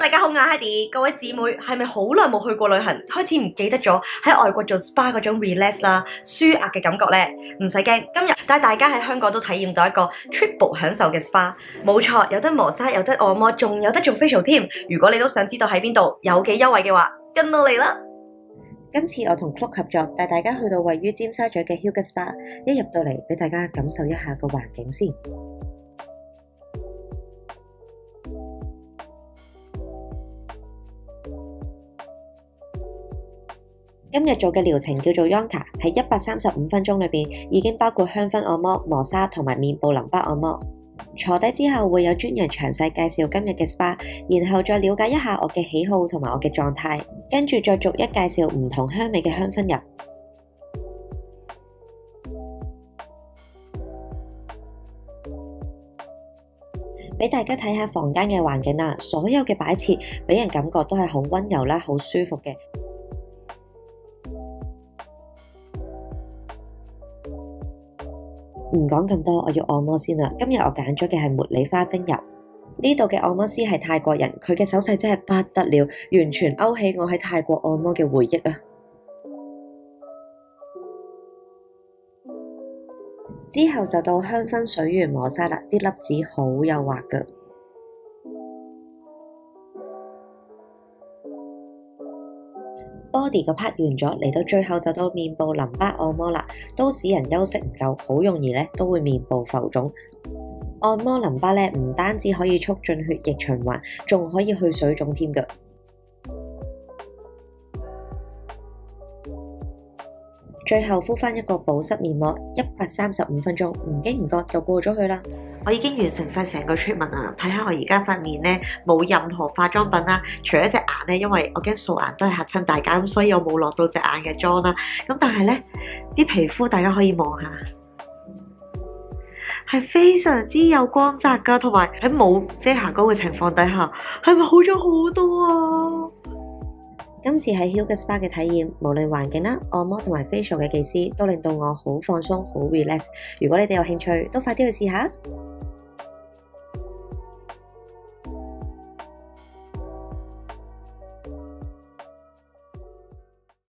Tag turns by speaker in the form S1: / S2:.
S1: 大家好啊 h e d y 各位姊妹系咪好耐冇去过旅行，开始唔记得咗喺外国做 SPA 嗰种 relax 啦、舒压嘅感觉呢？唔使惊，今日带大家喺香港都体验到一个 Triple 享受嘅 SPA。冇错，有得磨砂，有得按摩，仲有得做 facial 添。如果你都想知道喺边度有几优惠嘅话，跟到嚟啦！
S2: 今次我同 Club 合作，带大家去到位于尖沙咀嘅 Hug Spa。一入到嚟，俾大家感受一下个环境先。今日做嘅疗程叫做 Yonca，喺一百三十五分钟里边已经包括香薰按摩、磨砂同埋面部淋巴按摩。坐低之后会有专人详细介绍今日嘅 SPA，然后再了解一下我嘅喜好同埋我嘅状态，跟住再逐一介绍唔同香味嘅香薰油。俾大家睇下房间嘅环境啦，所有嘅摆设俾人感觉都系好温柔啦，好舒服嘅。唔讲咁多，我要按摩先啦。今日我拣咗嘅系茉莉花精油，呢度嘅按摩师系泰国人，佢嘅手势真系不得了，完全勾起我喺泰国按摩嘅回忆啊！之后就到香氛水源磨砂啦，啲粒子好幼滑噶。body 个 part 完咗，嚟到最后就到面部淋巴按摩啦。都市人休息唔够，好容易咧都会面部浮肿。按摩淋巴咧，唔单止可以促进血液循环，仲可以去水肿添噶。最后敷翻一个保湿面膜，一百三十五分钟，唔经唔觉就过咗去啦。
S1: 我已经完成晒成个 Treatment 啊！睇下我而家块面咧，冇任何化妆品啦，除咗只眼咧，因为我惊素颜都系吓亲大家，所以我冇落到只眼嘅妆啦。咁但系咧，啲皮肤大家可以望下，系非常之有光泽噶，同埋喺冇遮瑕膏嘅情况底下，系咪好咗好多啊？
S2: 今次喺 Huge Spa 嘅体验，无论环境啦、按摩同埋 Facial 嘅技师，都令到我好放松、好 relax。如果你哋有兴趣，都快啲去试下。